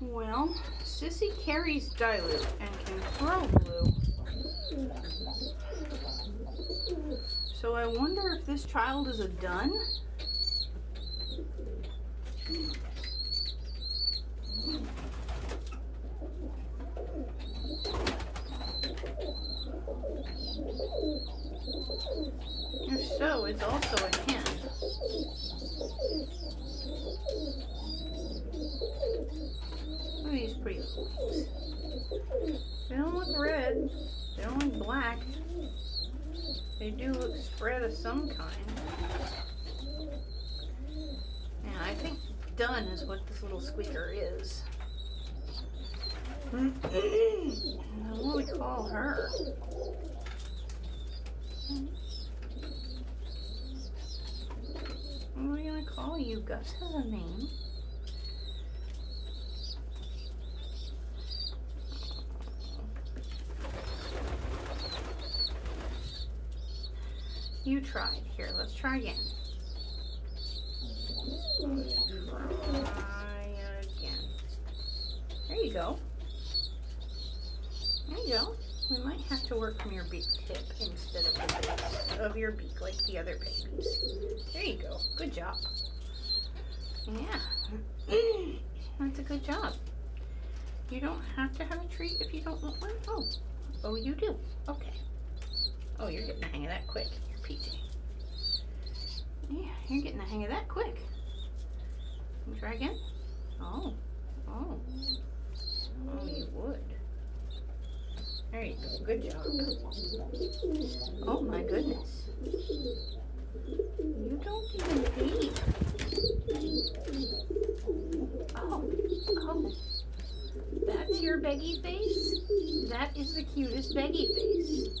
Well, Sissy carries dilute and can throw blue. So I wonder if this child is a dun? If so, it's also a hen. These pretty. They don't look red. They don't look black. They do look spread of some kind. Yeah, I think dun is what this little squeaker is. what do we call her? What are we gonna call you? Gus has a name. You tried. Here, let's try again. Try again. There you go. There you go. We might have to work from your beak tip instead of the base of your beak like the other babies. There you go. Good job. Yeah. That's a good job. You don't have to have a treat if you don't want one. Oh. Oh, you do. Okay. Oh, you're getting the hang of that quick. You're PJ. Yeah, you're getting the hang of that quick. Can we try again? Oh. Oh. Oh, you would. There you go. Good job. Oh my goodness. You don't even peep. Oh, oh. That's your Beggy face? That is the cutest Beggy face.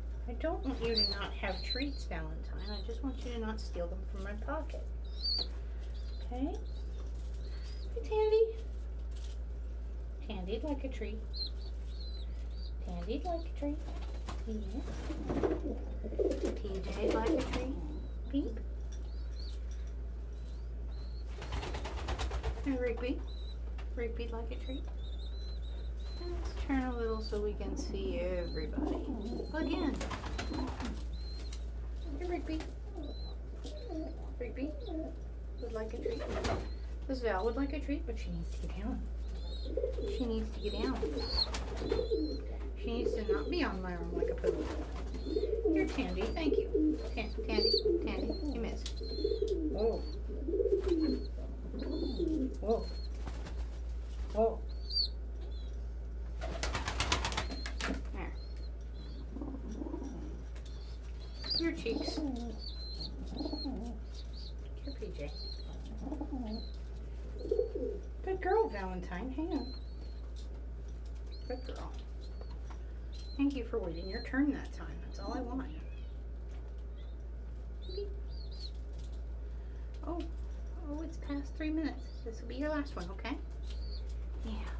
I don't want you to not have treats, Valentine. I just want you to not steal them from my pocket. Okay? Hey, Tandy. Tandy'd like a treat. Tandy'd like a treat. Yeah. TJ'd like a treat. Peep. And Rigby. Rigby'd like a treat. And Let's turn a little so we can see everybody. Plug Again. Hey, Rigby. Rigby would like a treat. This Val would like a treat, but she needs to get down. She needs to get down. She needs to not be on my arm like a poodle. Here, Tandy. Thank you. Tan Tandy. Tandy. You missed. Whoa. Whoa. Whoa. There. Your cheeks. Here, PJ. Good girl, Valentine. Hang on. Good girl. Thank you for waiting your turn that time. That's all I want. Oh, oh, it's past three minutes. This will be your last one, okay? Yeah.